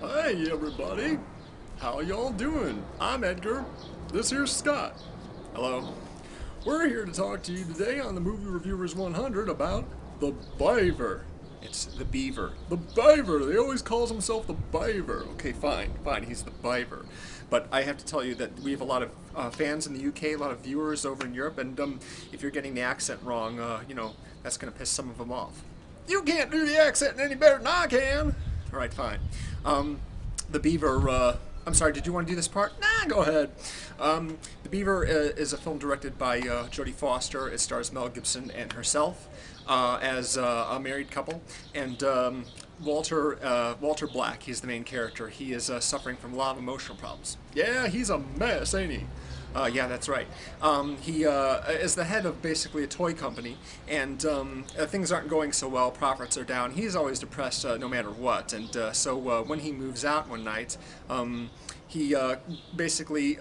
Hey everybody, how y'all doing? I'm Edgar. This here's Scott. Hello. We're here to talk to you today on the Movie Reviewers 100 about The Beaver. It's the beaver. The Beaver. They always calls himself the Beaver. Okay, fine, fine. He's the beaver. But I have to tell you that we have a lot of uh, fans in the UK, a lot of viewers over in Europe, and um, if you're getting the accent wrong, uh, you know, that's going to piss some of them off. You can't do the accent any better than I can. All right, fine. Um, the beaver. Uh, I'm sorry. Did you want to do this part? Nah, go ahead. Um, the Beaver uh, is a film directed by uh, Jodie Foster. It stars Mel Gibson and herself uh, as uh, a married couple, and um, Walter uh, Walter Black. He's the main character. He is uh, suffering from a lot of emotional problems. Yeah, he's a mess, ain't he? Uh, yeah, that's right. Um, he uh, is the head of basically a toy company, and um, uh, things aren't going so well. Profits are down. He's always depressed uh, no matter what. And uh, so uh, when he moves out one night, um, he basically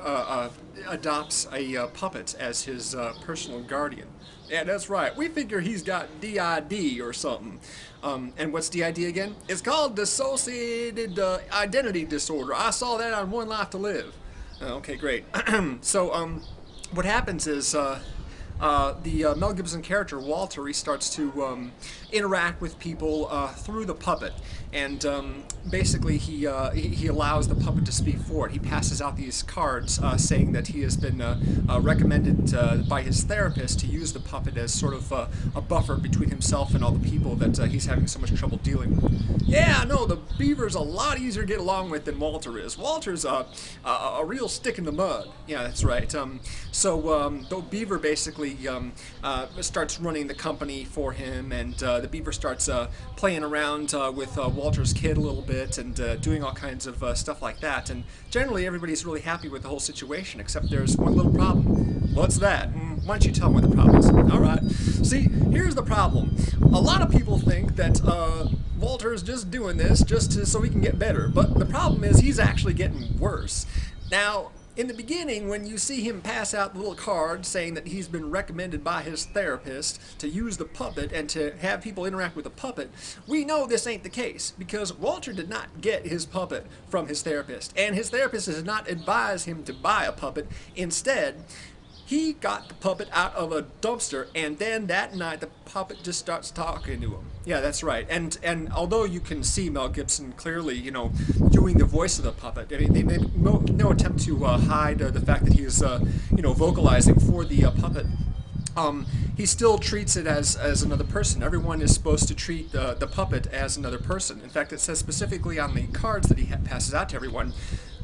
adopts a puppet as his personal guardian. Yeah, that's right. We figure he's got DID or something. Um, and what's DID again? It's called dissociated identity disorder. I saw that on One Life to Live. Oh, okay, great. so, um, what happens is uh, uh, the uh, Mel Gibson character Walter he starts to um, interact with people uh, through the puppet, and um, basically he, uh, he, allows the puppet to speak for it. He passes out these cards uh, saying that he has been uh, recommended by his therapist to use the puppet as sort of a buffer between himself and all the people that he's having so much trouble dealing with. Yeah, no, the beaver's a lot easier to get along with than Walter is. Walter's a, a, a real stick in the mud. Yeah, that's right. Um, so um, the beaver basically um, starts running the company for him, and the beaver starts uh, playing around uh, with uh, Walter's kid a little bit and uh, doing all kinds of uh, stuff like that. And generally, everybody's really happy with the whole situation, except there's one little problem. What's that? Mm, why don't you tell me the problem is? All right. See, here's the problem. A lot of people think that uh, Walter's just doing this just to, so he can get better, but the problem is he's actually getting worse. Now, in the beginning, when you see him pass out the little card saying that he's been recommended by his therapist to use the puppet and to have people interact with the puppet, we know this ain't the case because Walter did not get his puppet from his therapist, and his therapist does not advise him to buy a puppet. Instead, he got the puppet out of a dumpster, and then that night the puppet just starts talking to him. Yeah, that's right. And and although you can see Mel Gibson clearly, you know, doing the voice of the puppet, I mean, they made no, no attempt to uh, hide uh, the fact that he is, uh, you know, vocalizing for the uh, puppet. Um, he still treats it as, as another person. Everyone is supposed to treat the, the puppet as another person. In fact, it says specifically on the cards that he passes out to everyone,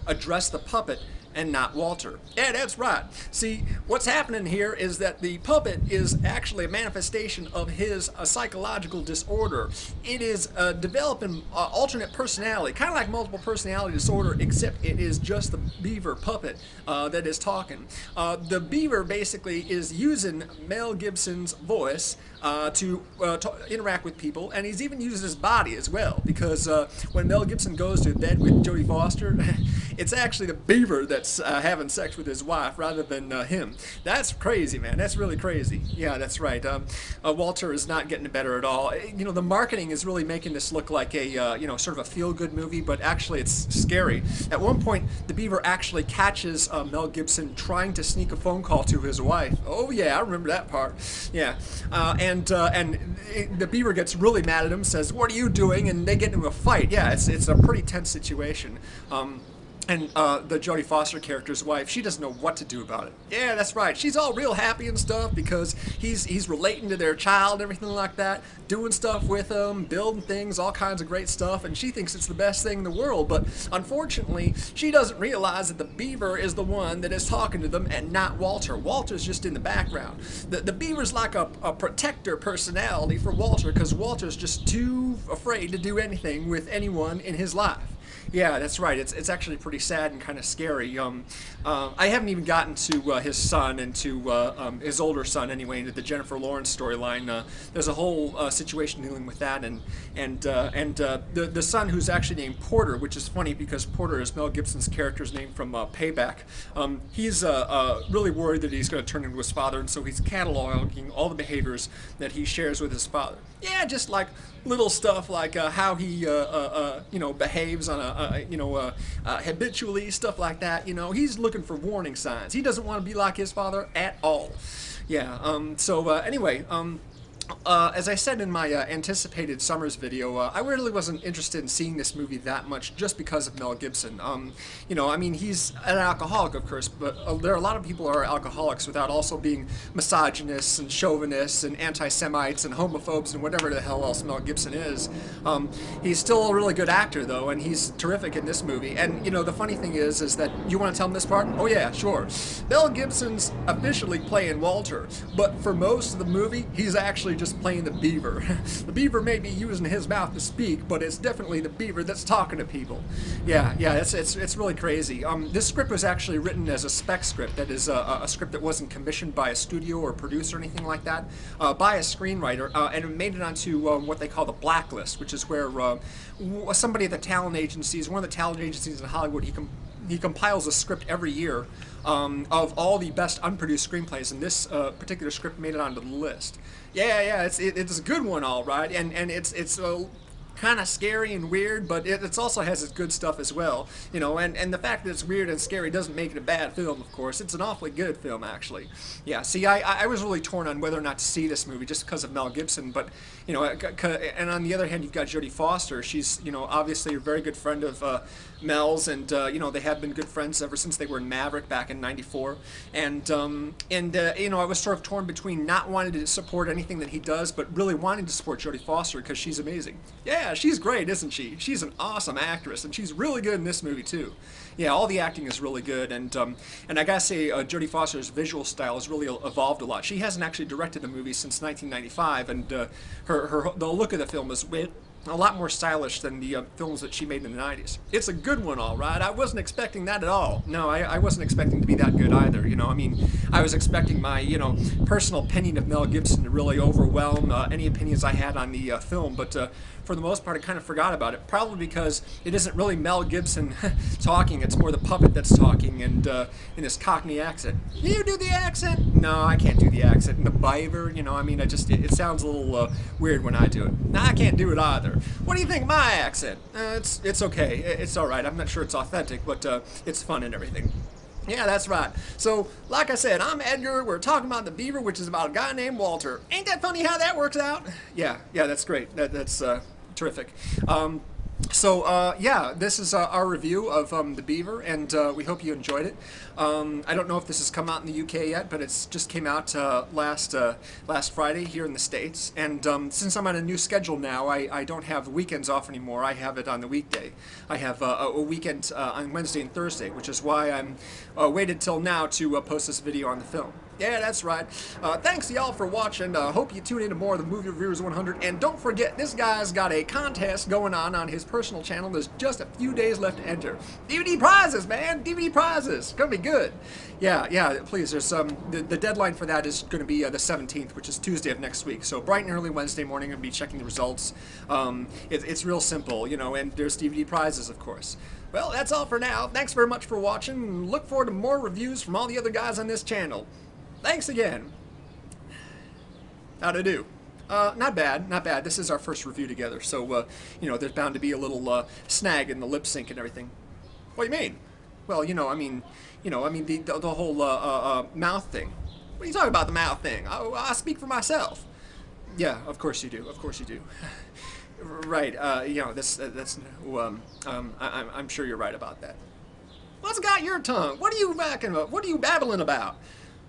address the puppet and not Walter. Yeah, that's right. See, what's happening here is that the puppet is actually a manifestation of his uh, psychological disorder. It is uh, developing uh, alternate personality, kind of like multiple personality disorder, except it is just the beaver puppet uh, that is talking. Uh, the beaver basically is using Mel Gibson's voice uh, to, to, interact with people, and he's even using his body as well, because when Mel Gibson goes to bed with Jodie Foster, it's actually the beaver that's uh, having sex with his wife rather than uh, him. That's crazy, man. That's really crazy. Yeah, that's right. Um, uh, Walter is not getting better at all. Eh, you know, the marketing is really making this look like a, uh, you know, sort of a feel-good movie, but actually it's scary. At one point, the beaver actually catches uh, Mel Gibson trying to sneak a phone call to his wife. Oh yeah, I remember that part. Yeah, uh, and and the beaver gets really mad at him, says, "What are you doing?" And they get into a fight. Yeah, it's it's a pretty tense situation. Um, and uh, the Jodie Foster character's wife, she doesn't know what to do about it. Yeah, that's right. She's all real happy and stuff because he's he's relating to their child, and everything like that, doing stuff with them, building things, all kinds of great stuff, and she thinks it's the best thing in the world. But unfortunately, she doesn't realize that the beaver is the one that is talking to them and not Walter. Walter's just in the background. The the beaver's like a, a protector personality for Walter because Walter's just too afraid to do anything with anyone in his life. Yeah, that's right. It's, it's actually pretty sad and kind of scary. Um, uh, I haven't even gotten to uh, his son and to uh, um, his older son anyway, into the Jennifer Lawrence storyline. Uh, there's a whole uh, situation dealing with that, and and uh, and the the son who's actually named Porter, which is funny because Porter is Mel Gibson's character's name from Payback. Um, he's really worried that he's going to turn into his father, and so he's cataloging all the behaviors that he shares with his father. Yeah, just like little stuff like how he you know behaves on a, a you know uh, uh, habitually stuff like that. You know, he's looking for warning signs. He doesn't want to be like his father at all. Yeah. Um. So uh, anyway. Um. Uh, as I said in my uh, anticipated Summers video, uh, I really wasn't interested in seeing this movie that much just because of Mel Gibson. Um, you know, I mean, he's an alcoholic, of course, but uh, there are a lot of people who are alcoholics without also being misogynists and chauvinists and anti-Semites and homophobes and whatever the hell else Mel Gibson is. Um, he's still a really good actor, though, and he's terrific in this movie. And, you know, the funny thing is, is that you want to tell him this part? Oh, yeah, sure. Mel Gibson's officially playing Walter, but for most of the movie, he's actually just playing the beaver. the beaver may be using his mouth to speak, but it's definitely the beaver that's talking to people. Yeah, yeah, it's it's, it's really crazy. Um, this script was actually written as a spec script, that is a, a script that wasn't commissioned by a studio or producer or anything like that, uh, by a screenwriter, uh, and it made it onto um, what they call the blacklist, which is where uh, somebody at the talent agencies, one of the talent agencies in Hollywood, he he compiles a script every year um, of all the best unproduced screenplays, and this uh, particular script made it onto the list. Yeah, yeah, it's it, it's a good one, all right, and and it's it's uh, kind of scary and weird, but it also has its good stuff as well, you know. And and the fact that it's weird and scary doesn't make it a bad film, of course. It's an awfully good film, actually. Yeah. See, I I was really torn on whether or not to see this movie just because of Mel Gibson, but you know, and on the other hand, you've got Jodie Foster. She's you know obviously a very good friend of. Uh, Mel's, and uh, you know they have been good friends ever since they were in Maverick back in '94. And um, and uh, you know I was sort of torn between not wanting to support anything that he does, but really wanting to support Jodie Foster because she's amazing. Yeah, she's great, isn't she? She's an awesome actress, and she's really good in this movie too. Yeah, all the acting is really good, and um, and I gotta say uh, Jodie Foster's visual style has really evolved a lot. She hasn't actually directed a movie since 1995, and uh, her her the look of the film is a lot more stylish than the uh, films that she made in the 90s. It's a good one, all right. I wasn't expecting that at all. No, I, I, wasn't expecting to be that good either. You know, I mean, I was expecting my, you know, personal opinion of Mel Gibson to really overwhelm uh, any opinions I had on the uh, film, but uh, for the most part, I kind of forgot about it. Probably because it isn't really Mel Gibson talking; it's more the puppet that's talking, and uh, in this Cockney accent. You do the accent? No, I can't do the accent. And the Biver, you know, I mean, I just it, it sounds a little uh, weird when I do it. No, I can't do it either. What do you think my accent? Uh, it's it's okay. It's all right. I'm not sure it's authentic, but uh, it's fun and everything. Yeah, that's right. So, like I said, I'm Edgar. We're talking about the beaver, which is about a guy named Walter. Ain't that funny how that works out? Yeah, yeah, that's great. That, that's uh, terrific. Um, so uh, yeah, this is uh, our review of um, the Beaver, and uh, we hope you enjoyed it. Um, I don't know if this has come out in the UK yet, but it's just came out uh, last uh, last Friday here in the States. And um, since I'm on a new schedule now, I, I don't have weekends off anymore. I have it on the weekday. I have uh, a weekend on Wednesday and Thursday, which is why I'm waited till now to post this video on the film. Yeah, that's right. Uh, thanks y'all for watching. Uh, hope you tune into more of the Movie Reviewers 100. And don't forget, this guy's got a contest going on on his personal channel. There's just a few days left to enter. DVD prizes, man. DVD prizes. Gonna be good. Yeah, yeah. Please, there's um the, the deadline for that is to be uh, the 17th, which is Tuesday of next week. So bright and early Wednesday morning, I'm gonna be checking the results. Um, it, it's real simple, you know. And there's DVD prizes, of course. Well, that's all for now. Thanks very much for watching. Look forward to more reviews from all the other guys on this channel. Thanks again. How'd I do? Uh, not bad, not bad. This is our first review together, so, uh, you know, there's bound to be a little uh, snag in the lip sync and everything. What do you mean? Well, you know, I mean, you know, I mean, the, the, the whole uh, uh, uh, mouth thing. What are you talking about, the mouth thing? I, I speak for myself. Yeah, of course you do. Of course you do. right, you know, this, that's, um, um, I, I'm sure you're right about that. What's got your tongue? What are you backing about? What are you babbling about?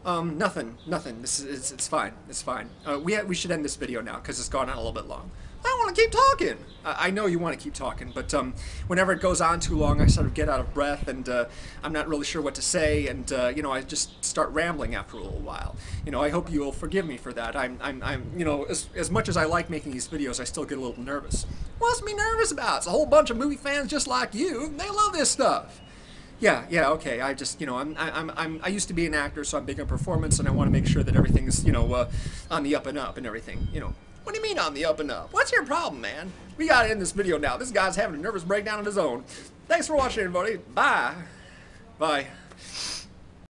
Um, nothing, nothing. This is it's, it's fine. It's fine. Uh, we we should end this video now because it's gone on a little bit long. I want to keep talking. I, I know you want to keep talking, but um, whenever it goes on too long, I sort of get out of breath and uh, I'm not really sure what to say, and uh, you know I just start rambling after a little while. You know I hope you will forgive me for that. I'm I'm, I'm you know as as much as I like making these videos, I still get a little nervous. What's me nervous about? It's a whole bunch of movie fans just like you. They love this stuff. Yeah, yeah, okay. I just, you know, I'm, I'm, I'm, I used to be an actor, so I'm big on performance, and I want to make sure that everything's, you know, uh, on the up and up and everything. You know, what do you mean on the up and up? What's your problem, man? We got to end this video now. This guy's having a nervous breakdown on his own. Thanks for watching, everybody. Bye. Bye.